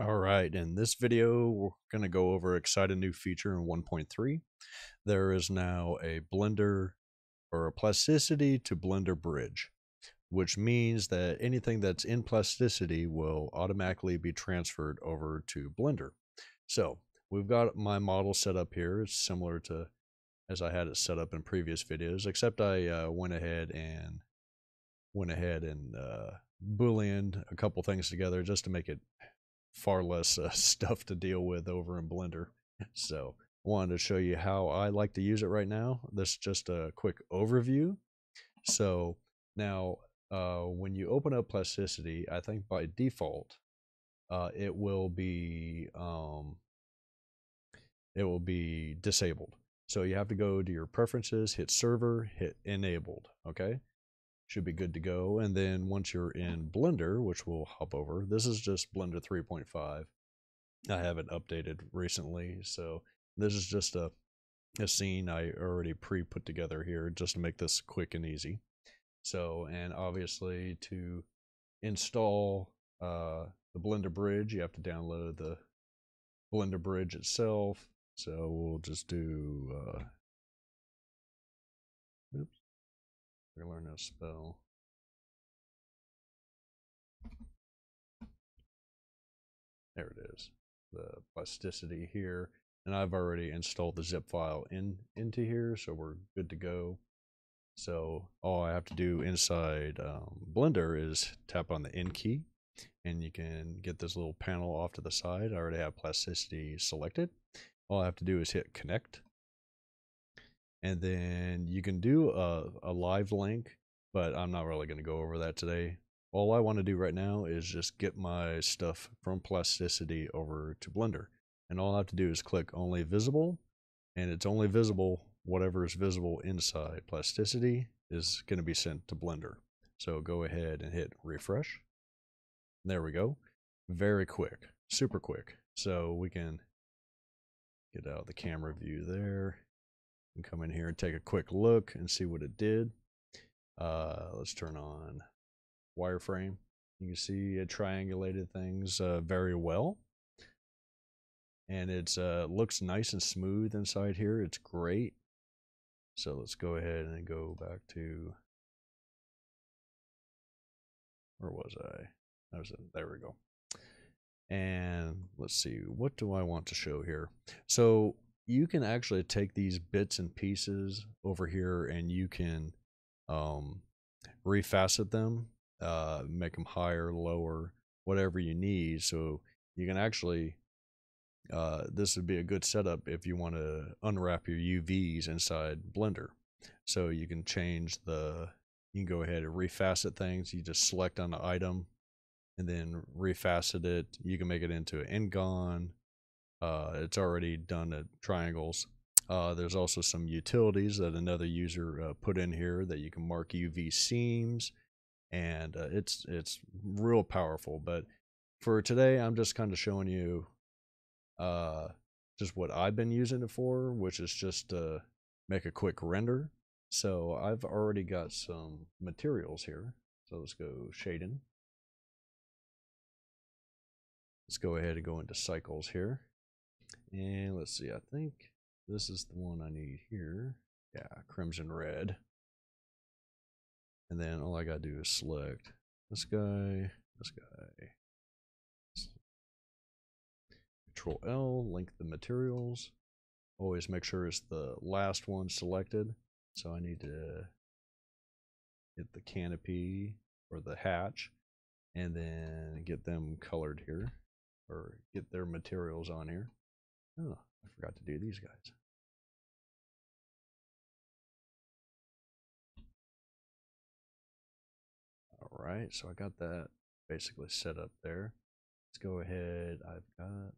All right, in this video, we're going to go over exciting new feature in 1.3. There is now a Blender or a plasticity to Blender bridge, which means that anything that's in plasticity will automatically be transferred over to Blender. So we've got my model set up here. It's similar to as I had it set up in previous videos, except I uh, went ahead and went ahead and uh, a couple things together just to make it far less uh, stuff to deal with over in Blender. So wanted to show you how I like to use it right now. This is just a quick overview. So now uh, when you open up plasticity, I think by default, uh, it will be um, it will be disabled. So you have to go to your preferences, hit server, hit enabled. Okay should be good to go. And then once you're in Blender, which we'll hop over, this is just Blender 3.5. I haven't updated recently, so this is just a, a scene I already pre-put together here just to make this quick and easy. So, and obviously to install uh, the Blender Bridge, you have to download the Blender Bridge itself. So we'll just do uh, We learn how to spell. There it is, the plasticity here. And I've already installed the zip file in into here, so we're good to go. So all I have to do inside um, Blender is tap on the N key, and you can get this little panel off to the side. I already have plasticity selected. All I have to do is hit connect, and then you can do a, a live link, but I'm not really going to go over that today. All I want to do right now is just get my stuff from Plasticity over to Blender. And all I have to do is click only visible, and it's only visible, whatever is visible inside Plasticity is going to be sent to Blender. So go ahead and hit refresh. There we go. Very quick, super quick. So we can get out the camera view there come in here and take a quick look and see what it did. Uh, let's turn on wireframe. You can see it triangulated things uh, very well. And it uh, looks nice and smooth inside here. It's great. So let's go ahead and go back to, where was I? That was it. There we go. And let's see, what do I want to show here? So you can actually take these bits and pieces over here and you can um, refacet them, uh, make them higher, lower, whatever you need. So you can actually, uh, this would be a good setup if you want to unwrap your UVs inside Blender. So you can change the, you can go ahead and refacet things. You just select on the item and then refacet it. You can make it into an Ngon uh, it's already done at triangles. Uh, there's also some utilities that another user uh, put in here that you can mark UV seams, and uh, it's it's real powerful. But for today, I'm just kind of showing you uh, just what I've been using it for, which is just to make a quick render. So I've already got some materials here. So let's go shading. Let's go ahead and go into cycles here. And let's see, I think this is the one I need here. Yeah, crimson red. And then all I gotta do is select this guy, this guy. Control L, link the materials. Always make sure it's the last one selected. So I need to hit the canopy or the hatch and then get them colored here or get their materials on here. Oh, I forgot to do these guys. All right, so I got that basically set up there. Let's go ahead. I've got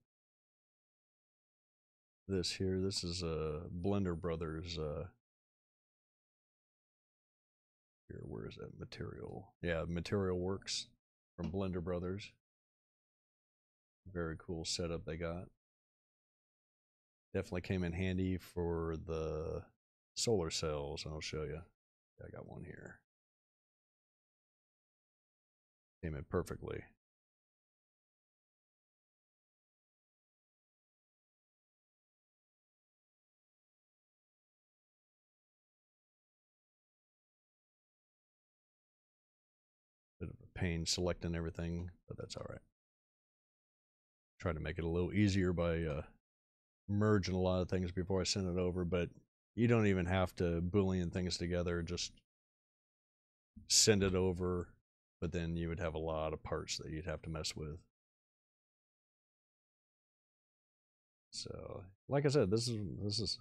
this here. This is a uh, Blender Brothers. Uh, here, where is that material? Yeah, Material Works from Blender Brothers. Very cool setup they got definitely came in handy for the solar cells. I'll show you. I got one here. Came in perfectly. Bit of a pain selecting everything, but that's all right. Try to make it a little easier by uh, merging a lot of things before I send it over, but you don't even have to boolean things together. Just send it over, but then you would have a lot of parts that you'd have to mess with. So, like I said, this is this is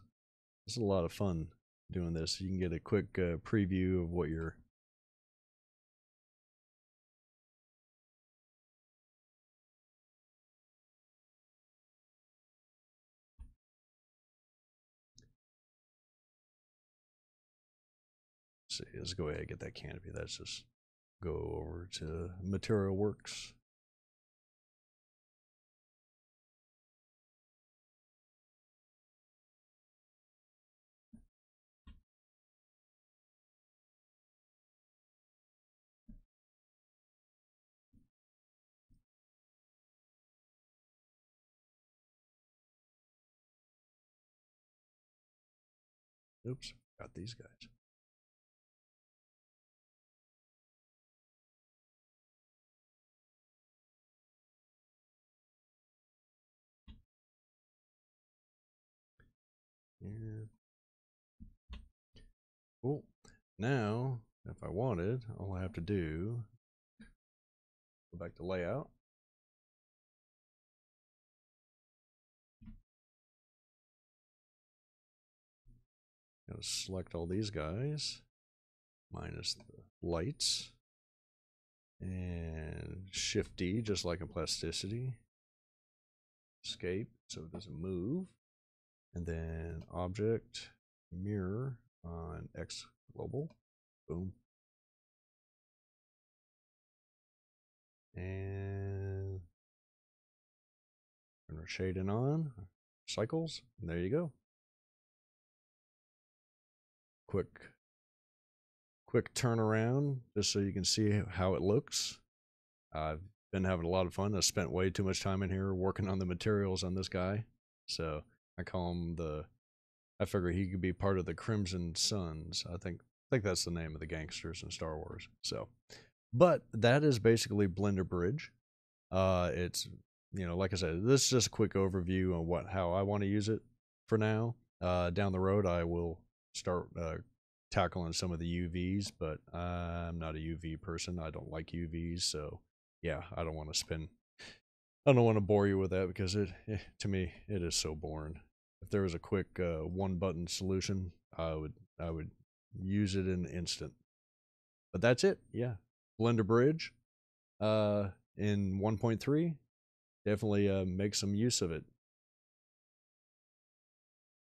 this is a lot of fun doing this. You can get a quick uh, preview of what you're see, let's go ahead and get that canopy. Let's just go over to Material Works. Oops, got these guys. Here. Cool. Now, if I wanted, all I have to do, go back to layout. Gotta select all these guys, minus the lights, and Shift D, just like in plasticity. Escape, so it doesn't move. And then object, mirror on X global, boom. And turn our shading on, cycles, and there you go. quick quick turnaround just so you can see how it looks. I've been having a lot of fun. I spent way too much time in here working on the materials on this guy. So I call him the I figure he could be part of the Crimson Sons. I think I think that's the name of the gangsters in Star Wars. So but that is basically Blender Bridge. Uh it's you know, like I said, this is just a quick overview on what how I want to use it for now. Uh down the road I will start uh, tackling some of the UVs, but I'm not a UV person. I don't like UVs, so yeah, I don't want to spend. I don't want to bore you with that because it, eh, to me, it is so boring. If there was a quick uh, one-button solution, I would I would use it in an instant. But that's it. Yeah, Blender Bridge, uh, in 1.3, definitely uh, make some use of it.